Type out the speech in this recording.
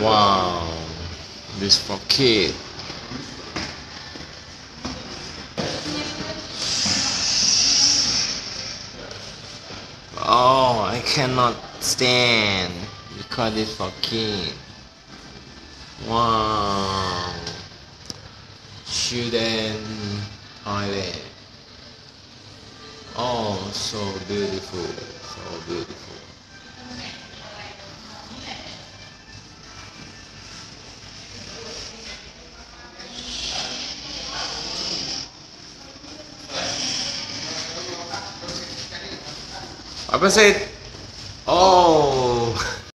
Wow, this for kid. Oh, I cannot stand because it's for kid. Wow, toilet. Oh, so beautiful, so beautiful. Apa sih? Oh,